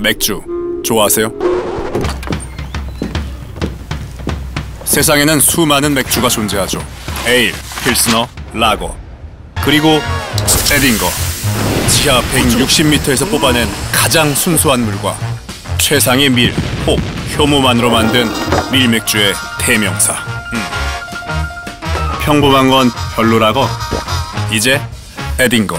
맥주 좋아하세요? 세상에는 수많은 맥주가 존재하죠. 에일, 필스너, 라거, 그리고 에딩거. 지하 160m에서 뽑아낸 가장 순수한 물과 최상의 밀, 혹, 효모만으로 만든 밀맥주의 대명사. 음. 평범한 건 별로라고. 이제 에딩거.